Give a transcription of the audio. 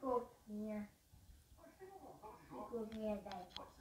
cột nhà cột nhà Mas